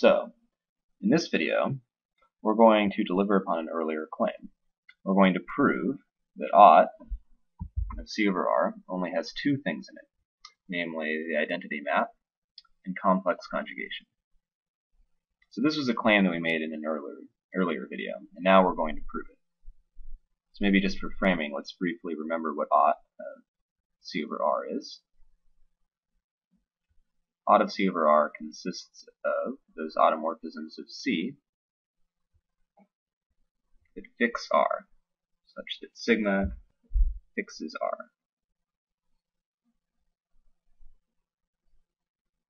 So, in this video, we're going to deliver upon an earlier claim. We're going to prove that Aut of C over R only has two things in it, namely the identity map and complex conjugation. So this was a claim that we made in an earlier, earlier video, and now we're going to prove it. So maybe just for framing, let's briefly remember what Aut of C over R is. Of C over R consists of those automorphisms of C that fix R, such that sigma fixes R.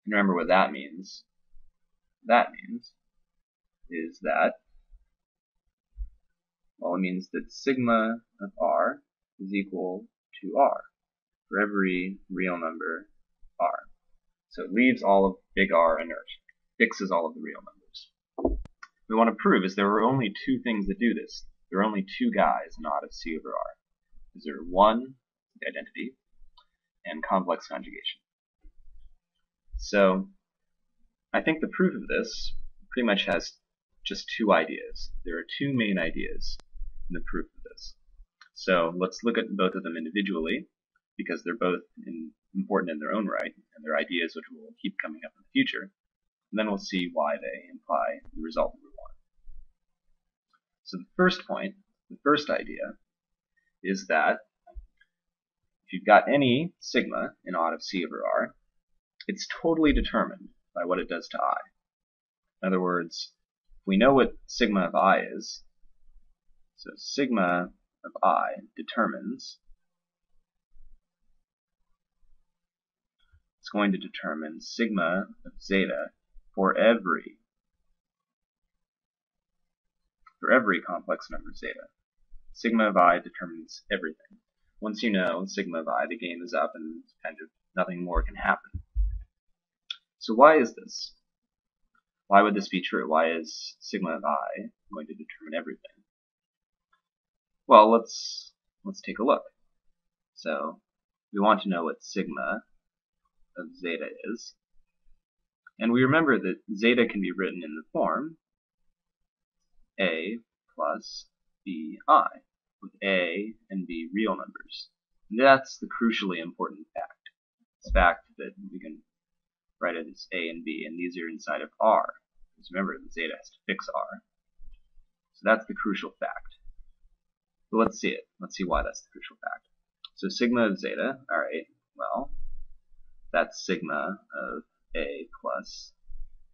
And remember what that means. That means is that, well, it means that sigma of R is equal to R for every real number. So it leaves all of big R inert, fixes all of the real numbers. we want to prove is there are only two things that do this. There are only two guys not of C over R. Is there one, the identity, and complex conjugation. So I think the proof of this pretty much has just two ideas. There are two main ideas in the proof of this. So let's look at both of them individually because they're both in, important in their own right and they're ideas which will keep coming up in the future. And then we'll see why they imply the result we want. So the first point, the first idea, is that if you've got any sigma in Aut of C over R, it's totally determined by what it does to I. In other words, if we know what sigma of I is, so sigma of I determines it's going to determine sigma of zeta for every for every complex number zeta. Sigma of i determines everything. Once you know sigma of i, the game is up and kind of nothing more can happen. So why is this? Why would this be true? Why is sigma of i going to determine everything? Well, let's let's take a look. So we want to know what sigma of zeta is. And we remember that zeta can be written in the form a plus bi, with a and b real numbers. And that's the crucially important fact. This fact that we can write it as a and b, and these are inside of r. Because remember, the zeta has to fix r. So that's the crucial fact. But let's see it. Let's see why that's the crucial fact. So sigma of zeta, alright, well, that's sigma of a plus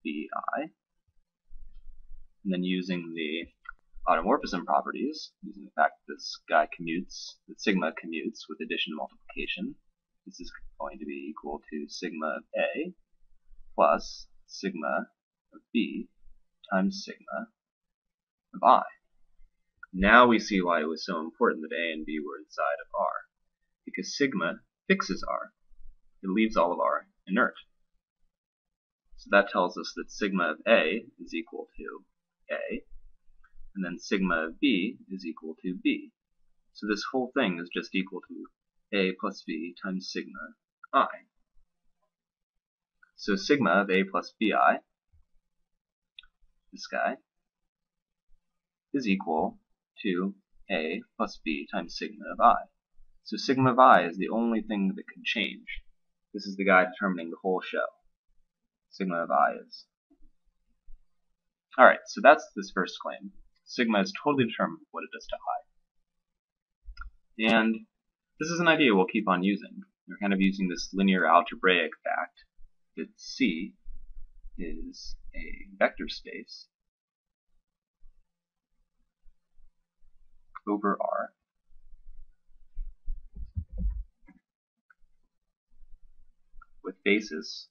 bi. And then using the automorphism properties, using the fact that this guy commutes, that sigma commutes with addition and multiplication, this is going to be equal to sigma of A plus sigma of B times sigma of I. Now we see why it was so important that A and B were inside of R. Because sigma fixes R. It leaves all of R inert. So that tells us that sigma of A is equal to A and then sigma of b is equal to b. So this whole thing is just equal to a plus b times sigma i. So sigma of a plus bi, this guy, is equal to a plus b times sigma of i. So sigma of i is the only thing that could change. This is the guy determining the whole show. Sigma of i is. Alright, so that's this first claim sigma is totally determined what it does to i. And this is an idea we'll keep on using. We're kind of using this linear algebraic fact that C is a vector space over R with basis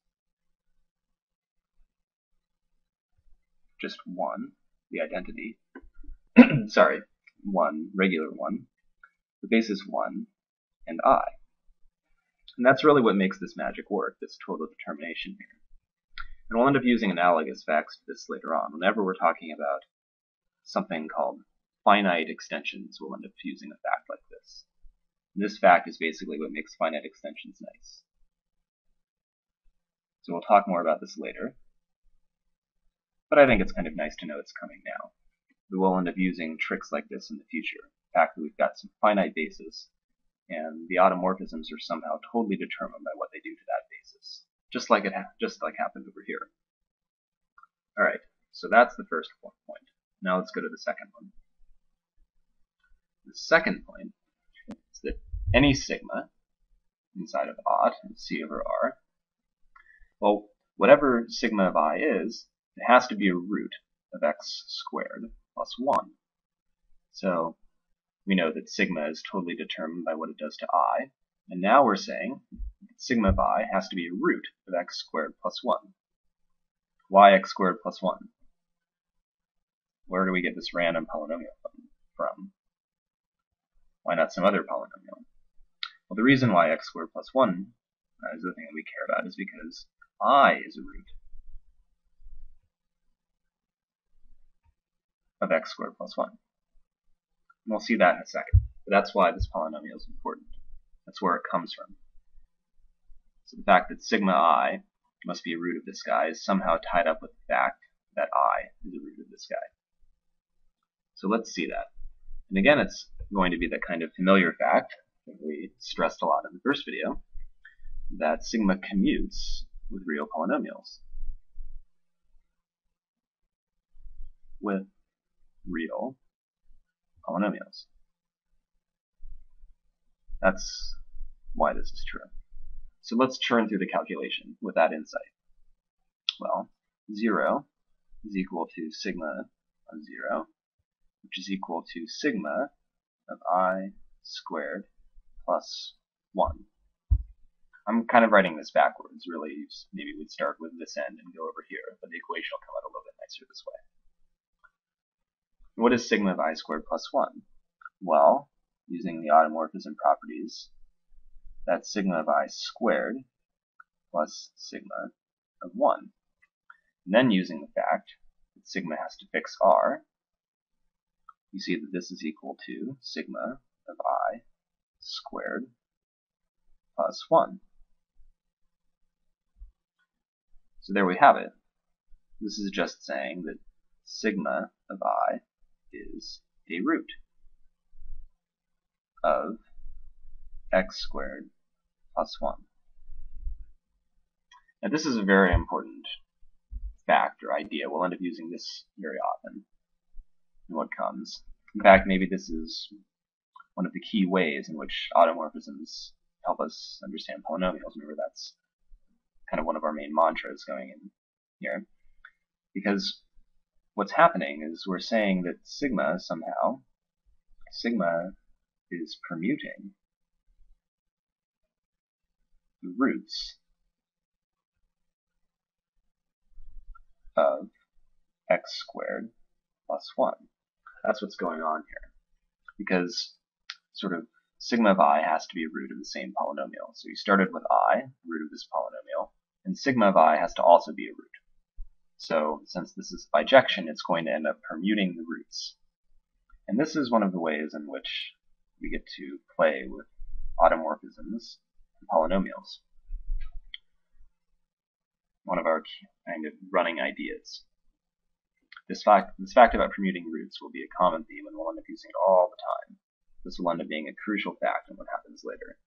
just one, the identity, sorry, 1, regular 1, the base is 1, and i. And that's really what makes this magic work, this total determination here. And we'll end up using analogous facts to this later on. Whenever we're talking about something called finite extensions, we'll end up using a fact like this. And this fact is basically what makes finite extensions nice. So we'll talk more about this later. but I think it's kind of nice to know it's coming now. We will end up using tricks like this in the future. The fact that we've got some finite basis, and the automorphisms are somehow totally determined by what they do to that basis, just like it just like happened over here. All right, so that's the first point. Now let's go to the second one. The second point is that any sigma inside of Aut, C over R, well, whatever sigma of i is, it has to be a root of x squared plus 1. So we know that sigma is totally determined by what it does to i, and now we're saying that sigma of i has to be a root of x squared plus 1. Why x squared plus 1? Where do we get this random polynomial from? Why not some other polynomial? Well, the reason why x squared plus 1 uh, is the thing that we care about is because i is a root of x squared plus 1. And we'll see that in a second. But that's why this polynomial is important. That's where it comes from. So the fact that sigma i must be a root of this guy is somehow tied up with the fact that i is a root of this guy. So let's see that. And again, it's going to be that kind of familiar fact that we stressed a lot in the first video, that sigma commutes with real polynomials. With real polynomials. That's why this is true. So let's churn through the calculation with that insight. Well, 0 is equal to sigma of 0 which is equal to sigma of i squared plus 1. I'm kind of writing this backwards. Really, maybe we'd start with this end and go over here, but the equation will come out a little bit nicer this way. What is sigma of i squared plus 1? Well, using the automorphism properties, that's sigma of i squared plus sigma of 1. And then using the fact that sigma has to fix r, you see that this is equal to sigma of i squared plus 1. So there we have it. This is just saying that sigma of i is a root of x squared plus 1. Now this is a very important fact or idea. We'll end up using this very often in what comes. In fact, maybe this is one of the key ways in which automorphisms help us understand polynomials. Remember, that's kind of one of our main mantras going in here. Because what's happening is we're saying that sigma somehow, sigma is permuting the roots of x squared plus 1. That's what's going on here. Because sort of sigma of i has to be a root of the same polynomial. So you started with i, root of this polynomial, and sigma of i has to also be a root. So since this is bijection, it's going to end up permuting the roots. And this is one of the ways in which we get to play with automorphisms and polynomials. One of our kind of running ideas. This fact, this fact about permuting roots will be a common theme and we'll end up using it all the time. This will end up being a crucial fact in what happens later.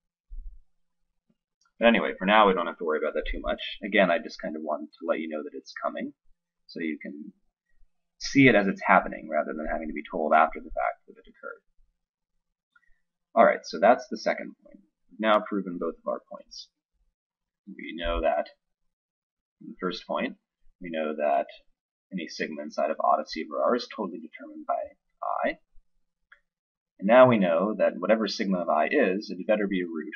But anyway, for now we don't have to worry about that too much. Again, I just kind of wanted to let you know that it's coming, so you can see it as it's happening rather than having to be told after the fact that it occurred. Alright, so that's the second point. We've now proven both of our points. We know that in the first point, we know that any sigma inside of Aut C over R is totally determined by i. And now we know that whatever sigma of i is, it better be a root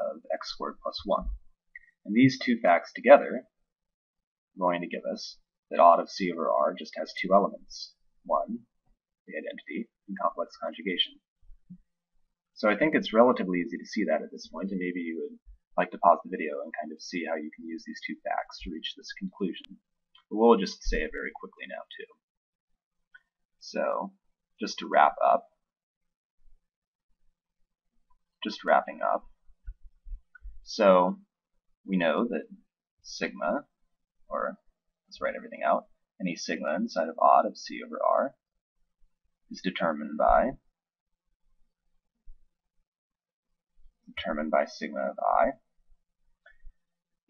of x squared plus 1. And these two facts together are going to give us that Aut of c over r just has two elements. One, the identity, and complex conjugation. So I think it's relatively easy to see that at this point, and maybe you would like to pause the video and kind of see how you can use these two facts to reach this conclusion. But we'll just say it very quickly now too. So just to wrap up, just wrapping up. So we know that sigma, or let's write everything out, any sigma inside of Aut of C over R is determined by determined by sigma of i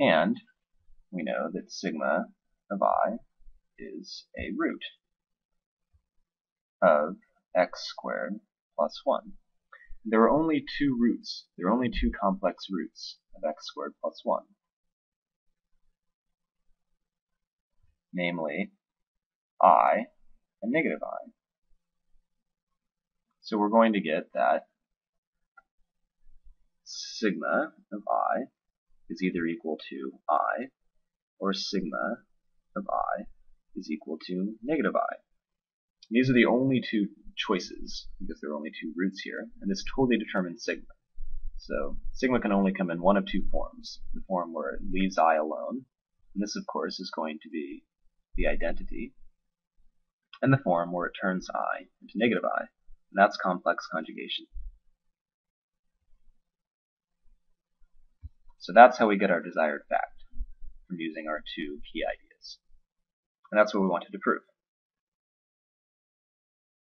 and we know that sigma of i is a root of x squared plus 1. There are only two roots. There are only two complex roots of x squared plus 1. Namely, i and negative i. So we're going to get that sigma of i is either equal to i or sigma of i is equal to negative i. These are the only two choices because there are only two roots here, and this totally determines sigma. So sigma can only come in one of two forms. The form where it leaves i alone, and this of course is going to be the identity, and the form where it turns i into negative i, and that's complex conjugation. So that's how we get our desired fact from using our two key ideas. And that's what we wanted to prove.